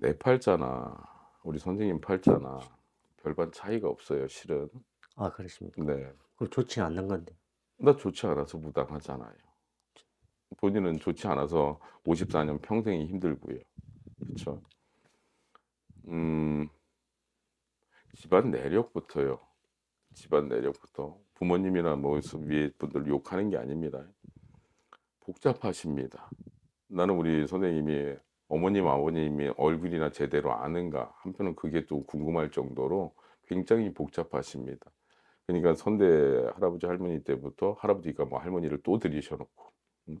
내 팔자나 우리 선생님 팔자나 별반 차이가 없어요, 실은. 아 그러십니까? 네. 그럼 좋지 않는 건데. 나 좋지 않아서 무당하잖아요. 본인은 좋지 않아서 54년 평생이 힘들고요. 그렇죠? 음, 집안 내력부터요. 집안 내력부터 부모님이나 뭐 위에 분들 욕하는 게 아닙니다. 복잡하십니다. 나는 우리 선생님이 어머님 아버님이 얼굴이나 제대로 아는가 한편은 그게 또 궁금할 정도로 굉장히 복잡하십니다. 그러니까 선대 할아버지 할머니 때부터 할아버지가 뭐 할머니를 또 들이셔놓고 음,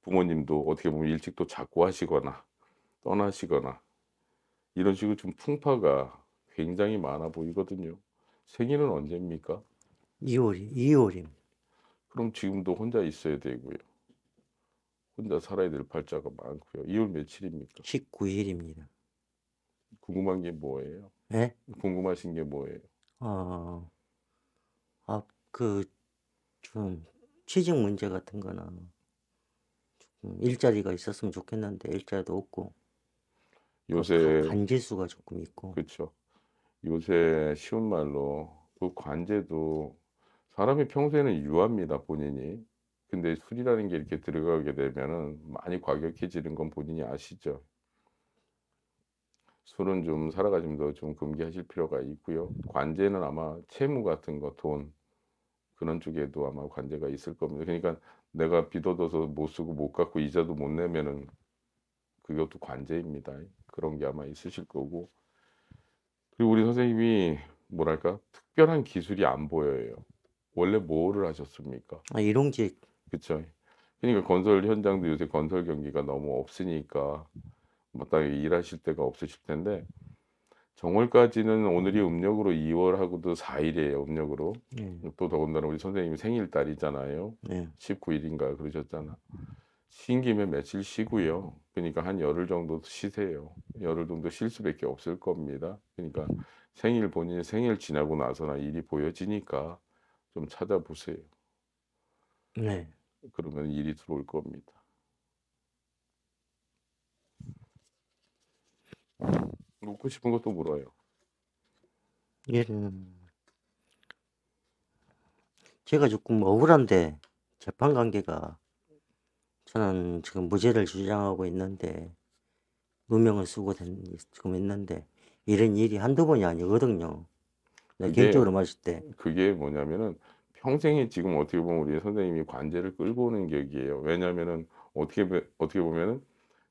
부모님도 어떻게 보면 일찍 또 작고하시거나 떠나시거나 이런 식으로 좀 풍파가 굉장히 많아 보이거든요. 생일은 언제입니까? 2월이 2월입니다. 그럼 지금도 혼자 있어야 되고요. 혼자 살아야 될 팔자가 많고요. 2월 며칠입니까? 19일입니다. 궁금한 게 뭐예요? 네? 궁금하신 게 뭐예요? 어, 아, 그, 좀, 취직 문제 같은 거나, 조금 일자리가 있었으면 좋겠는데, 일자리도 없고, 그 요새 가- 간질수가 조금 있고, 그렇죠. 요새 쉬운 말로 그 관제도 사람이 평소에는 유합니다, 본인이. 근데 술이라는 게 이렇게 들어가게 되면은 많이 과격해지는 건 본인이 아시죠? 술은 좀 살아가시면서 좀 금기하실 필요가 있고요. 관제는 아마 채무 같은 거, 돈 그런 쪽에도 아마 관제가 있을 겁니다. 그러니까 내가 빚 얻어서 못 쓰고 못 갚고 이자도 못 내면은 그것도 관제입니다. 그런 게 아마 있으실 거고. 그리고 우리 선생님이 뭐랄까 특별한 기술이 안 보여요. 원래 뭐를 하셨습니까? 아, 일용직, 그쵸? 그러니까 건설 현장도 요새 건설 경기가 너무 없으니까 마땅히 일하실 데가 없으실 텐데 정월까지는 오늘이 음력으로 2월하고도 4일이에요, 음력으로. 네, 또 더군다나 우리 선생님이 생일달이잖아요. 네, 19일인가 그러셨잖아. 쉰 김에 며칠 쉬고요. 그러니까 한 열흘 정도 쉬세요. 열흘 정도 쉴 수밖에 없을 겁니다. 그러니까 생일 본인 생일 지나고 나서나 일이 보여지니까 좀 찾아보세요. 네. 그러면 일이 들어올 겁니다. 묻고 싶은 것도 물어요. 얘는, 제가 조금 억울한데, 재판 관계가, 저는 지금 무죄를 주장하고 있는데, 누명을 쓰고 된, 지금 있는데, 이런 일이 한두 번이 아니거든요. 개인적으로 봤을 때. 그게 뭐냐면은 평생에 지금 어떻게 보면 우리 선생님이 관제를 끌고 오는 격이에요. 왜냐면은 어떻게 보- 어떻게 보면은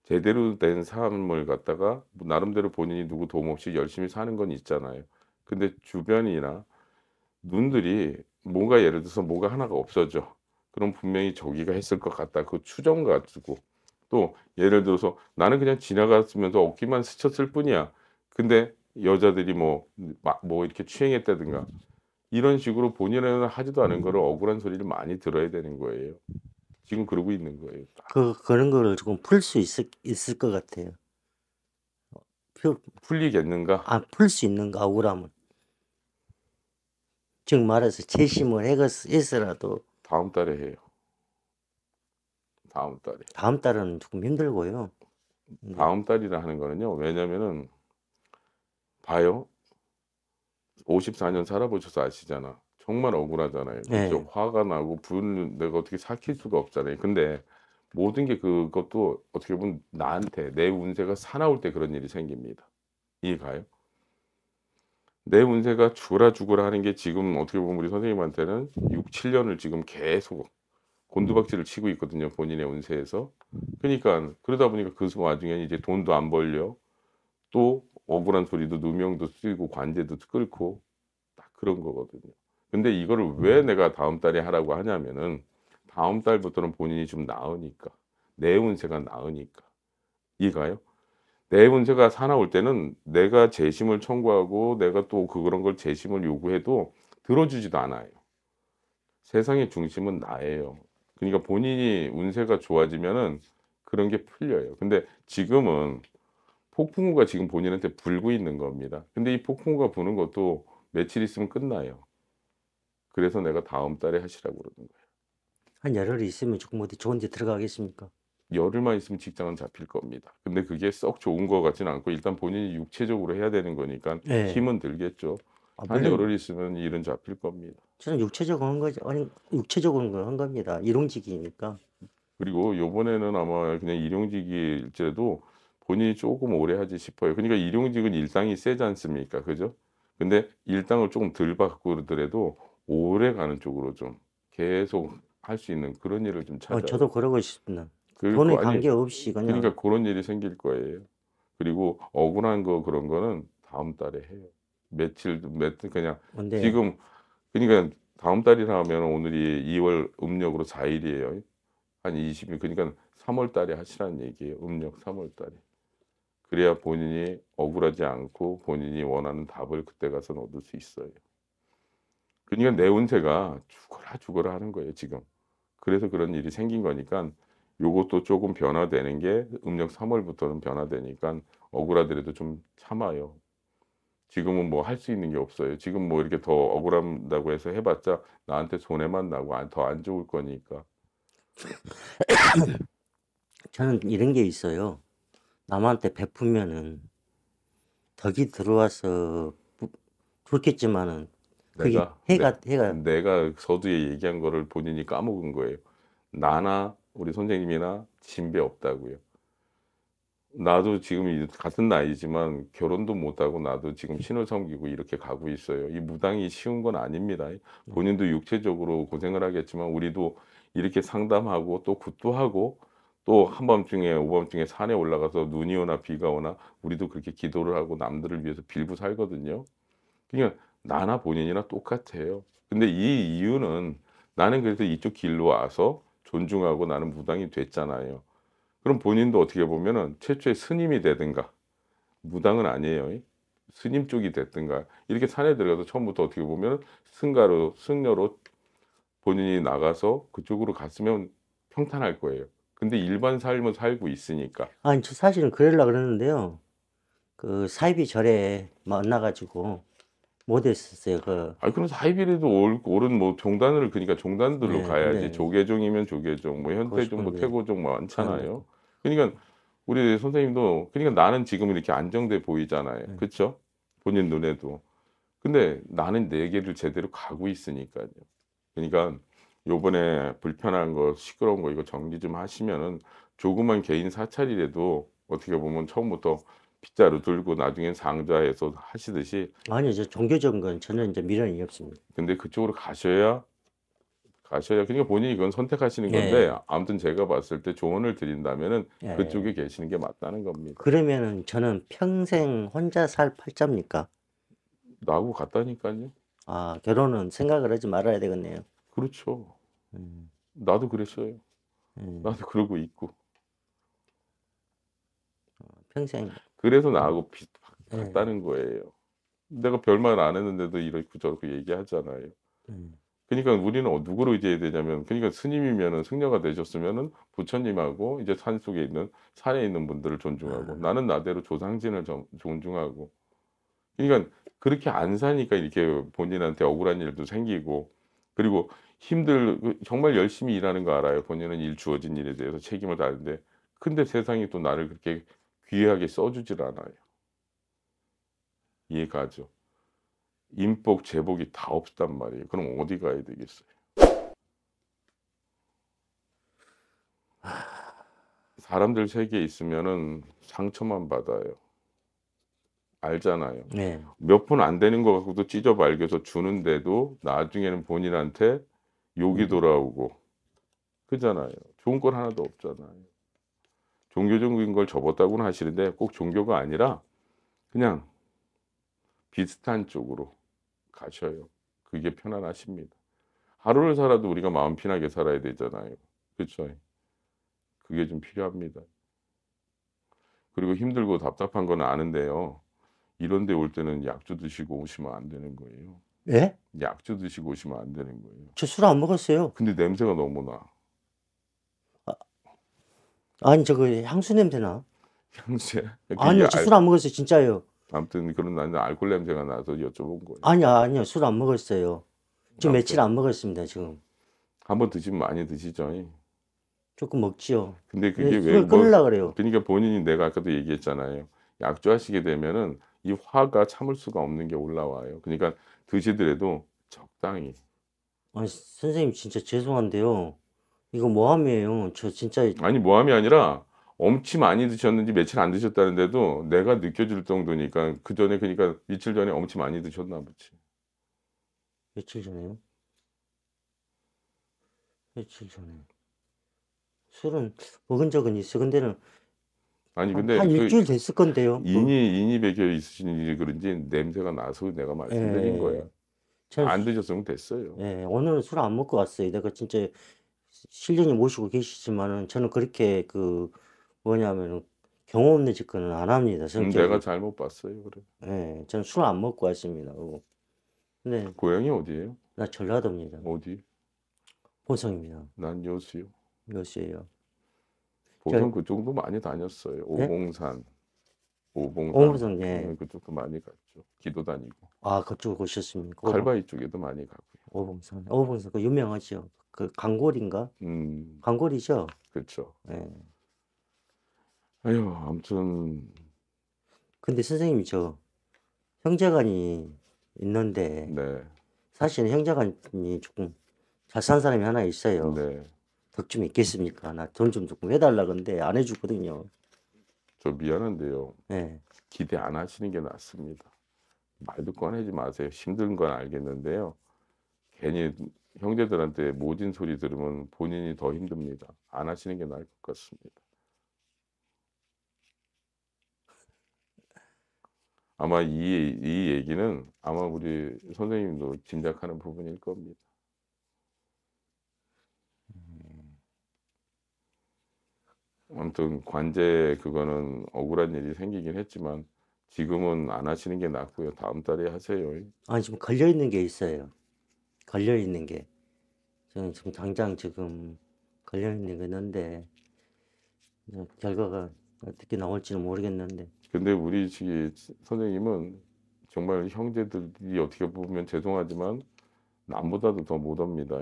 제대로 된 삶을 갖다가 뭐 나름대로 본인이 누구 도움 없이 열심히 사는 건 있잖아요. 근데 주변이나 눈들이 뭔가 예를 들어서 뭐가 하나가 없어져. 그럼 분명히 저기가 했을 것 같다. 그 추정 가지고 또 예를 들어서 나는 그냥 지나갔으면서 어깨만 스쳤을 뿐이야. 근데 여자들이 뭐, 막뭐 이렇게 추행했다든가 이런 식으로 본인은 하지도 않은 거를 억울한 소리를 많이 들어야 되는 거예요. 지금 그러고 있는 거예요. 딱. 그, 그런 거를 조금 풀 수 있을, 있을 것 같아요. 표, 풀리겠는가? 아, 풀 수 있는가, 억울함을. 즉 말해서 재심을 해서- 해서라도 다음 달에 해요. 다음 달에. 다음 달은 조금 힘들고요. 네. 다음 달이라 하는 거는요. 왜냐면은 봐요. 54년 살아보셔서 아시잖아. 정말 억울하잖아요. 네. 그죠? 화가 나고 분 내가 어떻게 삭힐 수가 없잖아요. 근데 모든 게 그것도 어떻게 보면 나한테 내 운세가 사나울 때 그런 일이 생깁니다. 이해가요? 내 운세가 죽어라 죽어라 하는 게 지금 어떻게 보면 우리 선생님한테는 6, 7년을 지금 계속 곤두박질을 치고 있거든요. 본인의 운세에서. 그러니까 그러다 보니까 그 와중에 이제 돈도 안 벌려. 또 억울한 소리도 누명도 쓰고 관제도 끌고 딱 그런 거거든요. 근데 이거를 왜 내가 다음 달에 하라고 하냐면은 다음 달부터는 본인이 좀 나으니까 내 운세가 나으니까 이해가요? 내 운세가 사나울 때는 내가 재심을 청구하고 내가 또 그런 걸 재심을 요구해도 들어주지도 않아요. 세상의 중심은 나예요. 그러니까 본인이 운세가 좋아지면은 그런 게 풀려요. 근데 지금은 폭풍우가 지금 본인한테 불고 있는 겁니다. 근데 이 폭풍우가 부는 것도 며칠 있으면 끝나요. 그래서 내가 다음 달에 하시라고 그러는 거예요. 한 열흘 있으면 조금 어디 좋은 데 들어가겠습니까? 열흘만 있으면 직장은 잡힐 겁니다. 근데 그게 썩 좋은 것 같지는 않고 일단 본인이 육체적으로 해야 되는 거니까 예. 힘은 들겠죠. 아, 한 열흘 있으면 일은 잡힐 겁니다. 저는 육체적으로 한 거죠. 아니, 육체적으로 한 겁니다. 일용직이니까. 그리고 요번에는 아마 그냥 일용직일지라도 본인이 조금 오래 하지 싶어요. 그러니까 일용직은 일당이 세지 않습니까? 그죠? 근데 일당을 조금 덜 받고 그러더라도 오래 가는 쪽으로 좀 계속 할 수 있는 그런 일을 좀 어, 찾아요. 저도 그러고 싶습니다. 그- 돈에 관계없이 그냥 그러니까 그런 일이 생길 거예요. 그리고 억울한 거 그런 거는 다음 달에 해요. 며칠 몇 그냥 근데 지금 그러니까 다음 달이라 하면 오늘이 2월 음력으로 4일이에요. 한 20일 그러니까 3월 달에 하시라는 얘기예요. 음력 3월 달에. 그래야 본인이 억울하지 않고 본인이 원하는 답을 그때 가서 얻을 수 있어요. 그러니까 내 운세가 죽어라 죽어라 하는 거예요, 지금. 그래서 그런 일이 생긴 거니까 요것도 조금 변화되는 게 음력 3월부터는 변화되니까 억울하더라도 좀 참아요. 지금은 뭐 할 수 있는 게 없어요. 지금 뭐 이렇게 더 억울한다고 해서 해봤자 나한테 손해만 나고 더 안 좋을 거니까. 저는 이런 게 있어요. 남한테 베푸면은 덕이 들어와서 부- 좋겠지만은 그게 내가 해가 해가 내, 가 서두에 얘기한 거를 본인이 까먹은 거예요. 나나 우리 선생님이나 진배 없다고요. 나도 지금 이- 같은 나이지만 결혼도 못하고 나도 지금 신을 섬기고 이렇게 가고 있어요. 이 무당이 쉬운 건 아닙니다. 본인도 육체적으로 고생을 하겠지만 우리도 이렇게 상담하고 또 굿도 하고 또 한밤중에 오밤중에 산에 올라가서 눈이 오나 비가 오나 우리도 그렇게 기도를 하고 남들을 위해서 빌고 살거든요. 그러니까 나나 본인이나 똑같아요. 근데 이 이유는 나는 그래서 이쪽 길로 와서 존중하고 나는 무당이 됐잖아요. 그럼 본인도 어떻게 보면은 최초의 스님이 되든가 무당은 아니에요. 스님 쪽이 됐든가 이렇게 산에 들어가서 처음부터 어떻게 보면 승가로 승려로 본인이 나가서 그쪽으로 갔으면 평탄할 거예요. 근데 일반 삶을 살고 있으니까 아니 저 사실은 그러려 그러는데요. 그 사이비 절에 만나가지고 못했었어요. 그 아 그럼 사이비리도 올- 옳은 뭐 종단을 그러니까 종단들로 네, 가야지 네. 조계종이면 조계종 뭐 현대종 뭐. 태고종 뭐 많잖아요. 그러니까 우리 선생님도 그러니까 나는 지금 이렇게 안정돼 보이잖아요. 네. 그렇죠? 본인 눈에도. 근데 나는 내 길을 제대로 가고 있으니까요. 그러니까 요번에 불편한 거 시끄러운 거 이거 정리 좀 하시면은 조그만 개인 사찰이라도 어떻게 보면 처음부터 빗자루 들고 나중엔 상자해서 하시듯이 아니요, 저 종교적인 건 전혀 이제 미련이 없습니다. 근데 그쪽으로 가셔야 가셔야 그러니까 본인이 그건 선택하시는 예. 건데 아무튼 제가 봤을 때 조언을 드린다면은 예. 그쪽에 계시는 게 맞다는 겁니다. 그러면은 저는 평생 혼자 살 팔자입니까? 나하고 같다니까요. 아, 결혼은 생각을 하지 말아야 되겠네요. 그렇죠. 음, 나도 그랬어요. 음, 나도 그러고 있고. 평생 그래서 나하고 비, 예. 같다는 거예요. 내가 별말 안 했는데도 이렇게 저렇게 얘기하잖아요. 음, 그러니까 우리는 어- 누구를 의지해야 되냐면 그러니까 스님이면은 승려가 되셨으면은 부처님하고 이제 산 속에 있는 산에 있는 분들을 존중하고 아. 나는 나대로 조상진을 정- 존중하고 그러니까 그렇게 안 사니까 이렇게 본인한테 억울한 일도 생기고 그리고 힘들 그 정말 열심히 일하는 거 알아요. 본인은 일 주어진 일에 대해서 책임을 다하는데 근데 세상이 또 나를 그렇게 귀하게 써주질 않아요. 이해가죠? 인복 제복이 다 없단 말이에요. 그럼 어디 가야 되겠어요? 사람들 세계에 있으면은 상처만 받아요. 알잖아요. 네, 몇푼 안 되는 거 갖고도 찢어 발겨서 주는데도 나중에는 본인한테 욕이 음. 돌아오고 그잖아요. 좋은 건 하나도 없잖아요. 종교적인 걸 접었다고는 하시는데 꼭 종교가 아니라 그냥 비슷한 쪽으로 가셔요. 그게 편안하십니다. 하루를 살아도 우리가 마음 편하게 살아야 되잖아요. 그렇죠? 그게 좀 필요합니다. 그리고 힘들고 답답한 건 아는데요. 이런 데 올 때는 약주 드시고 오시면 안 되는 거예요. 예? 약주 드시고 오시면 안 되는 거예요. 저 술 안 먹었어요. 근데 냄새가 너무 나. 아니 저거 향수 냄새나? 향수. 아니요, 저 술 안 먹었어요, 진짜요. 아무튼 그런 나는 알코올 냄새가 나서 여쭤본 거예요. 아니요, 아니요, 술 안 먹었어요. 지금 아무튼 며칠 안 먹었습니다, 지금. 한번 드시면 많이 드시죠. 조금 먹지요. 근데 예, 그게 왜 술을 뭐 끊으려 그래요. 그러니까 본인이 내가 아까도 얘기했잖아요. 약주 하시게 되면은 이 화가 참을 수가 없는 게 올라와요. 그러니까 드시더라도 적당히. 아니, 선생님 진짜 죄송한데요. 이거 모함이에요. 저 진짜 아니 모함이 아니라 엄치 많이 드셨는지 며칠 안 드셨다는데도 내가 느껴질 정도니까 그 전에 그러니까 며칠 전에 엄치 많이 드셨나 보지. 며칠 전에요? 며칠 전에. 술은 먹은 적은 있어. 근데는 아니 한, 근데 한그 일주일 됐을 건데요. 그, 인이 인이 배겨 있으시니 그런지 냄새가 나서 내가 말씀드린 예. 거예요. 저는 안 드셨으면 됐어요. 예, 오늘은 술 안 먹고 왔어요. 내가 진짜 실령님 모시고 계시지만은 저는 그렇게 그 뭐냐면은 경험 없는 짓거는 안 합니다. 음, 성격이. 내가 잘못 봤어요. 그래. 예, 저는 술 안 먹고 왔습니다. 근데 고향이 어디예요? 나 전라도입니다. 어디? 보성입니다. 난 여수요. 여수예요. 보통 그쪽도 많이 다녔어요. 네? 오봉산, 오봉산 오보성 예. 네, 그쪽도 많이 갔죠. 기도 다니고 아, 그쪽 오셨습니까? 칼바위 쪽에도 많이 가고요. 오봉산. 오봉산 그 유명하죠. 그 강골인가? 음, 강골이죠. 그렇죠. 예. 아유, 아무튼 근데 선생님이 저 형제간이 있는데 네, 사실은 형제간이 조금 잘 산 사람이 하나 있어요. 네, 덕 좀 있겠습니까? 나 돈 좀 조금 해달라 근데 안 해주거든요. 저 미안한데요. 예. 기대 안 하시는 게 낫습니다. 말도 꺼내지 마세요. 힘든 건 알겠는데요. 괜히 형제들한테 모진 소리 들으면 본인이 더 힘듭니다. 안 하시는 게 나을 것 같습니다. 아마 이, 이 얘기는 아마 우리 선생님도 짐작하는 부분일 겁니다. 아무튼 관제 그거는 억울한 일이 생기긴 했지만 지금은 안 하시는 게 낫고요. 다음 달에 하세요. 아니 지금 걸려 있는 게 있어요. 걸려 있는 게 저는 지금 당장 지금 걸려 있는 게 있는데 결과가 어떻게 나올지는 모르겠는데 근데 우리 지 선생님은 정말 형제들이 어떻게 보면 죄송하지만 남보다도 더 못합니다.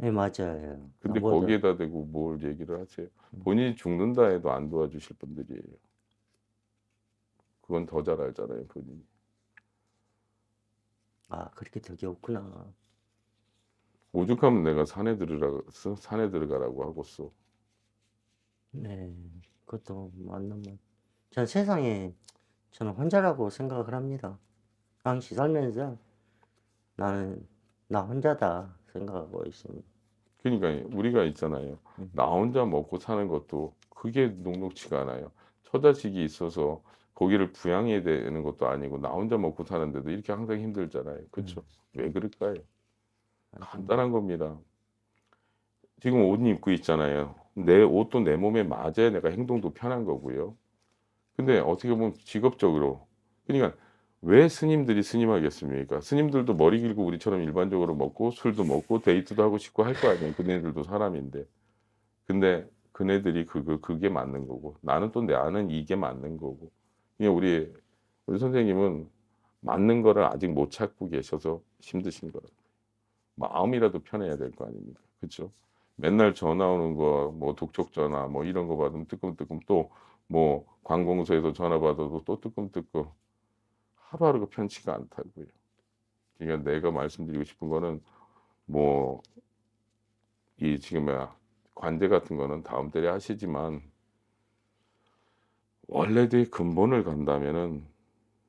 네 맞아요. 근데 나보다- 거기에다 대고 뭘 얘기를 하세요? 음. 본인이 죽는다 해도 안 도와주실 분들이에요. 그건 더 잘 알잖아요, 본인이. 아 그렇게 덕이 없구나. 오죽하면 내가 산에 들으라 산에 들어가라고 하고서 네 그것도 맞는 말. 전 세상에 저는 혼자라고 생각을 합니다. 당시 살면서 나는 나 혼자다 생각하고 있습니다. 그러니까 우리가 있잖아요. 음. 나 혼자 먹고 사는 것도 그게 녹록치가 않아요. 처자식이 있어서 거기를 부양해야 되는 것도 아니고 나 혼자 먹고 사는데도 이렇게 항상 힘들잖아요. 그렇죠? 왜 그럴까요? 간단한 겁니다. 지금 옷 입고 있잖아요. 내 옷도 내 몸에 맞아야 내가 행동도 편한 거고요. 근데 어떻게 보면 직업적으로 그러니까 왜 스님들이 스님하겠습니까? 스님들도 머리 길고 우리처럼 일반적으로 먹고 술도 먹고 데이트도 하고 싶고 할 거 아니에요. 그네들도 사람인데. 근데 그네들이 그거 그게 맞는 거고 나는 또 나는 이게 맞는 거고. 그냥 우리 우리 선생님은 맞는 거를 아직 못 찾고 계셔서 힘드신 거라고. 마음이라도 편해야 될 거 아닙니까? 그렇죠? 맨날 전화 오는 거, 뭐 독촉 전화, 뭐 이런 거 받으면 뜨끔뜨끔 또 뭐 관공서에서 전화 받아도 또 뜨끔뜨끔 하루하루가 편치가 않다고요. 그러니까 내가 말씀드리고 싶은 거는 뭐 이 지금 뭐야 관제 같은 거는 다음 달에 하시지만 원래대의 근본을 간다면은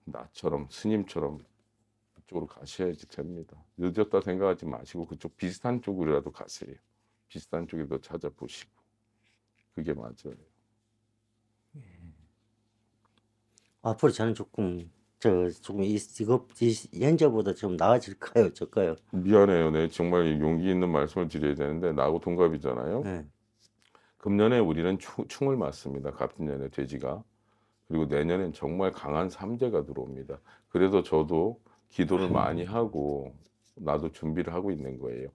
나처럼 스님처럼 그쪽으로 가셔야지 됩니다. 늦었다 생각하지 마시고 그쪽 비슷한 쪽으로라도 가세요. 비슷한 쪽에도 찾아보시고 그게 맞아요. 앞으로 저는 조금 저 조금 이 직업 이 현재보다 좀 나아질까요, 적까요? 미안해요. 네, 정말 용기 있는 말씀을 드려야 되는데 나하고 동갑이잖아요. 네. 금년에 우리는 충, 충을 맞습니다. 갑진년에 돼지가. 그리고 내년엔 정말 강한 삼재가 들어옵니다. 그래서 저도 기도를 많이 하고 나도 준비를 하고 있는 거예요.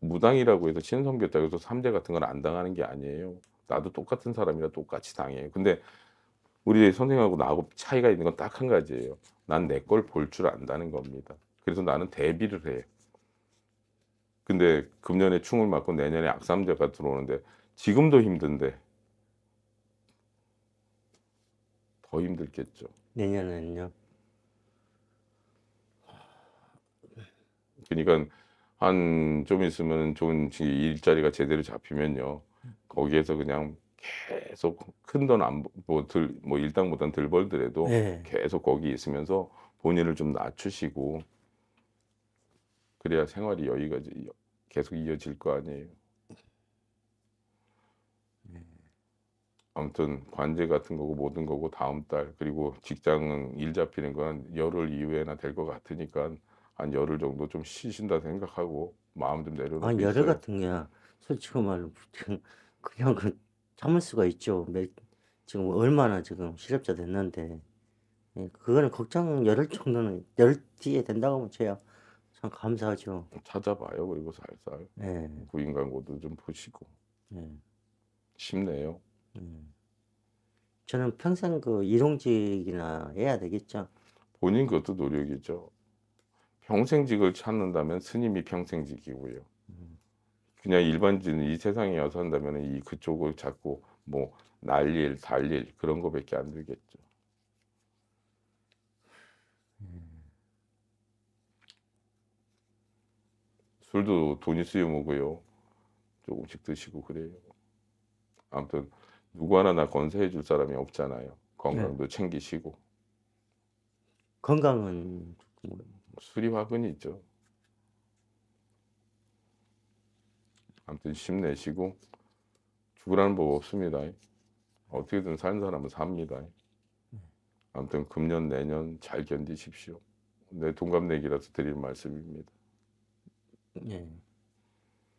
무당이라고 해서 신성교다고 해서 삼재 같은 건 안 당하는 게 아니에요. 나도 똑같은 사람이라 똑같이 당해요. 근데 우리 선생님하고 나하고 차이가 있는 건 딱 한 가지예요. 난 내 걸 볼 줄 안다는 겁니다. 그래서 나는 대비를 해. 근데 금년에 충을 맞고 내년에 악삼재가 들어오는데 지금도 힘든데 더 힘들겠죠. 내년에는요. 그러니까 한 좀 있으면 좋은 지- 일자리가 제대로 잡히면요. 거기에서 그냥 계속 큰 돈 안, 뭐, 들, 뭐 일당보단 덜 벌더라도 네. 계속 거기 있으면서 본인을 좀 낮추시고 그래야 생활이 여유가 이제 계속 이어질 거 아니에요. 아무튼 관제 같은 거고 모든 거고 다음 달 그리고 직장은 일 잡히는 건 열흘 이후에나 될 것 같으니까 한 열흘 정도 좀 쉬신다 생각하고 마음 좀 내려놓고 아니 열흘. 같은 게 솔직히 말로 그냥 그 참을 수가 있죠. 매, 지금 얼마나 지금 실업자 됐는데 예, 그거는 걱정 열흘 정도는 열흘 뒤에 된다고 하면 제가 참 감사하죠. 찾아봐요. 그리고 살살 예, 구인 광고도 좀 보시고 예, 쉽네요. 예. 저는 평생 그 일용직이나 해야 되겠죠. 본인 것도 노력이죠. 평생직을 찾는다면 스님이 평생직이고요. 그냥 일반인 이 세상에 한다면 이 그쪽을 자꾸 뭐 날일 달일 그런 거밖에 안 되겠죠. 술도 돈이 쓰여 먹어요. 조금씩 드시고 그래요. 아무튼 누구 하나 나 건사해 줄 사람이 없잖아요. 건강도 챙기시고 건강은 뭐, 수리화근이 있죠. 아무튼 힘내시고 죽으라는 법 없습니다. 어떻게든 사는 사람은 삽니다. 아무튼 금년 내년 잘 견디십시오. 내 동갑내기라서 드릴 말씀입니다. 예.